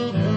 Mm-hmm.